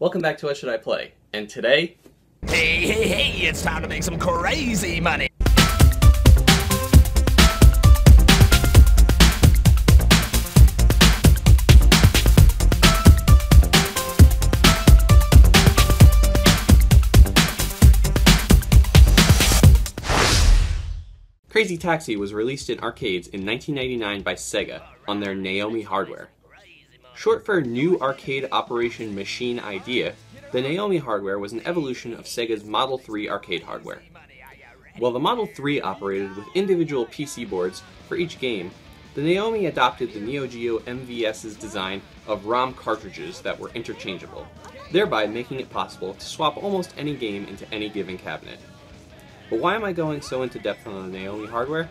Welcome back to What Should I Play? And today... Hey, hey, hey, it's time to make some crazy money! Crazy Taxi was released in arcades in 1999 by Sega on their Naomi hardware. Short for New Arcade Operation Machine Idea, the Naomi hardware was an evolution of Sega's Model 3 arcade hardware. While the Model 3 operated with individual PC boards for each game, the Naomi adopted the Neo Geo MVS's design of ROM cartridges that were interchangeable, thereby making it possible to swap almost any game into any given cabinet. But why am I going so into depth on the Naomi hardware?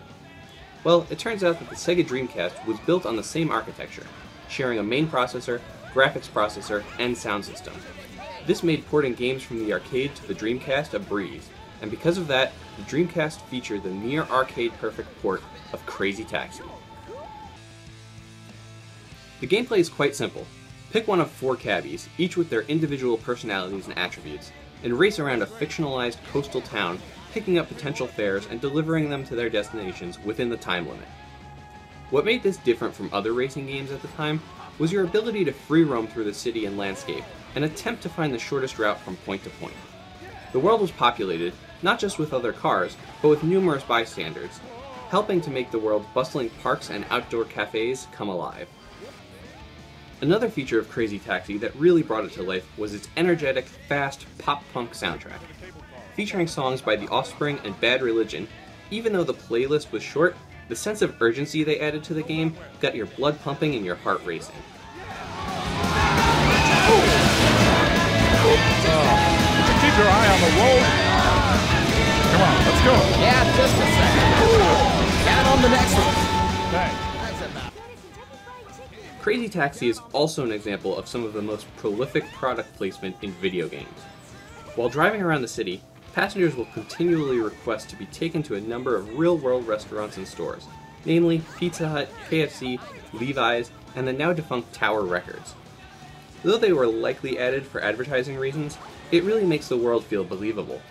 Well, it turns out that the Sega Dreamcast was built on the same architecture, sharing a main processor, graphics processor, and sound system. This made porting games from the arcade to the Dreamcast a breeze, and because of that, the Dreamcast featured the near arcade perfect port of Crazy Taxi. The gameplay is quite simple. Pick one of four cabbies, each with their individual personalities and attributes, and race around a fictionalized coastal town, picking up potential fares and delivering them to their destinations within the time limit. What made this different from other racing games at the time was your ability to free roam through the city and landscape and attempt to find the shortest route from point to point. The world was populated, not just with other cars, but with numerous bystanders, helping to make the world's bustling parks and outdoor cafes come alive. Another feature of Crazy Taxi that really brought it to life was its energetic, fast, pop-punk soundtrack. Featuring songs by The Offspring and Bad Religion, even though the playlist was short, the sense of urgency they added to the game got your blood pumping and your heart racing. Keep your eye on the road. Come on, let's go. Yeah, just a second. Count on the next one. Thanks. Crazy Taxi is also an example of some of the most prolific product placement in video games. While driving around the city, passengers will continually request to be taken to a number of real-world restaurants and stores, namely Pizza Hut, KFC, Levi's, and the now defunct Tower Records. Though they were likely added for advertising reasons, it really makes the world feel believable.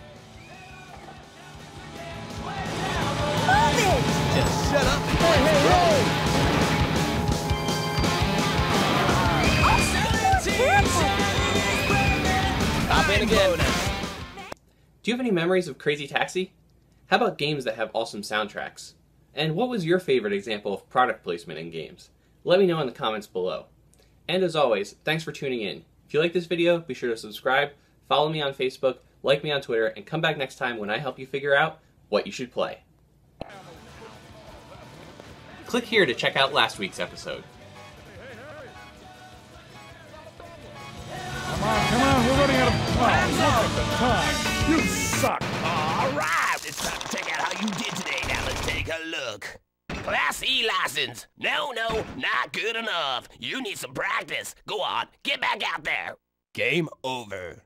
Up in again. Do you have any memories of Crazy Taxi? How about games that have awesome soundtracks? And what was your favorite example of product placement in games? Let me know in the comments below. And as always, thanks for tuning in. If you like this video, be sure to subscribe, follow me on Facebook, like me on Twitter, and come back next time when I help you figure out what you should play. Click here to check out last week's episode. Look. Class E license. No, no, not good enough. You need some practice. Go on, get back out there. Game over.